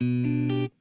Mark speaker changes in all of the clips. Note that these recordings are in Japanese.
Speaker 1: Música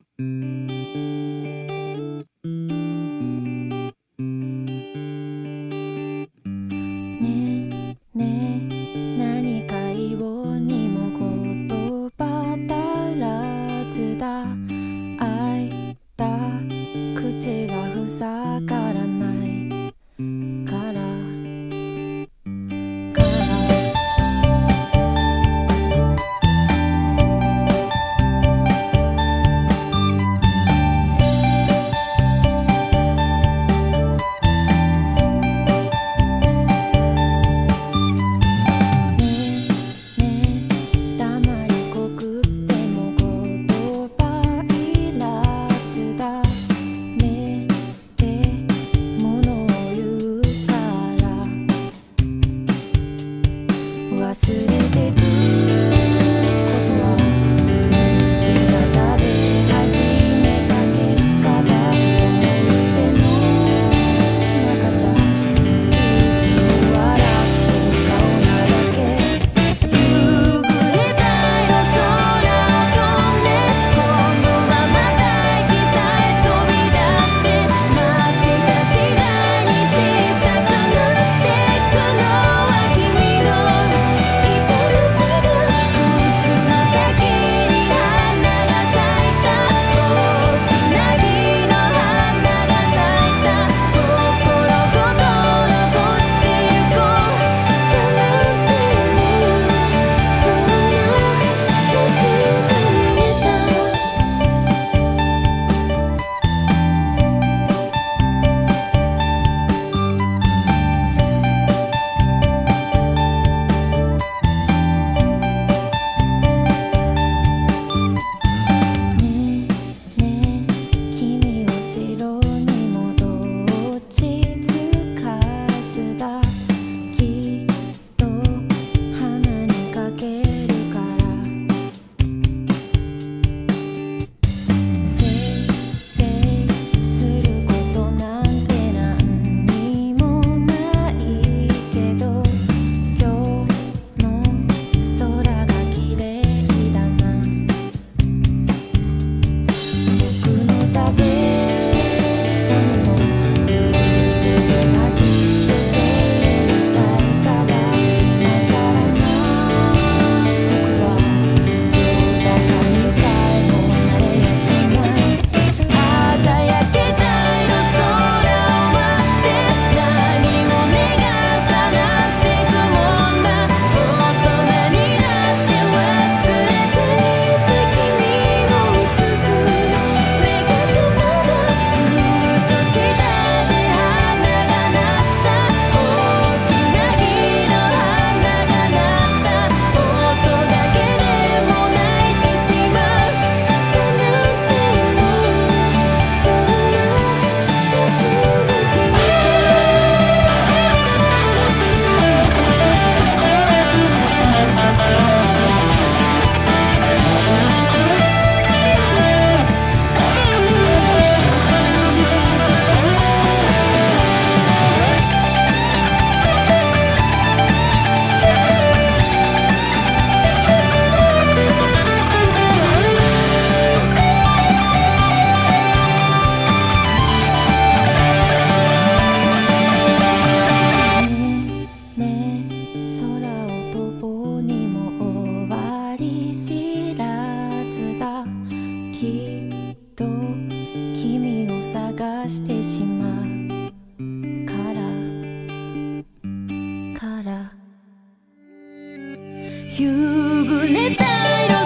Speaker 1: 夕暮れたよ